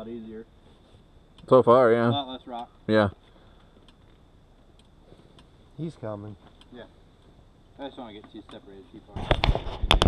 lot easier. So far, yeah. A lot less rock. Yeah. He's coming. Yeah. I just want to get you separated too far.